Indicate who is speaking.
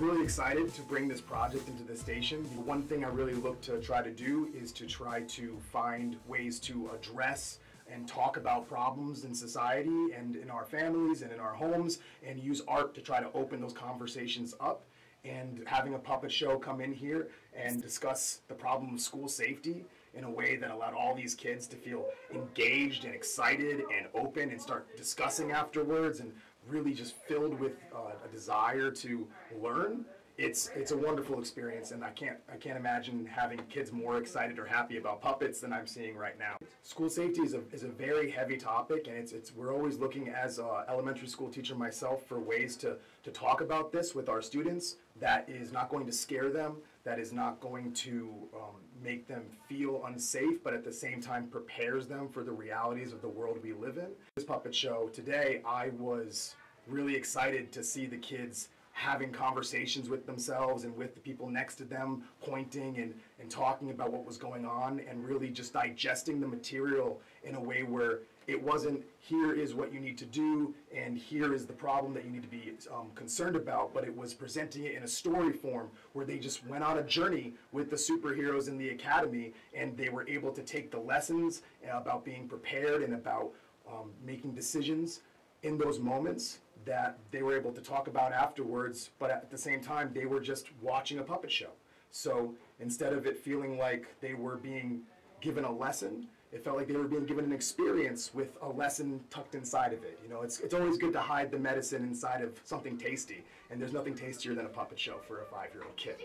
Speaker 1: really excited to bring this project into the station. The one thing I really look to try to do is to try to find ways to address and talk about problems in society and in our families and in our homes and use art to try to open those conversations up and having a puppet show come in here and discuss the problem of school safety in a way that allowed all these kids to feel engaged and excited and open and start discussing afterwards and really just filled with uh, a desire to learn it's it's a wonderful experience and I can't I can't imagine having kids more excited or happy about puppets than I'm seeing right now. School safety is a, is a very heavy topic and it's it's we're always looking as a elementary school teacher myself for ways to to talk about this with our students that is not going to scare them, that is not going to um, make them feel unsafe, but at the same time prepares them for the realities of the world we live in. This puppet show today, I was really excited to see the kids having conversations with themselves and with the people next to them, pointing and, and talking about what was going on, and really just digesting the material in a way where it wasn't here is what you need to do and here is the problem that you need to be um, concerned about, but it was presenting it in a story form where they just went on a journey with the superheroes in the academy and they were able to take the lessons about being prepared and about um, making decisions in those moments that they were able to talk about afterwards, but at the same time, they were just watching a puppet show. So instead of it feeling like they were being given a lesson, it felt like they were being given an experience with a lesson tucked inside of it. You know, it's, it's always good to hide the medicine inside of something tasty, and there's nothing tastier than a puppet show for a five-year-old kid.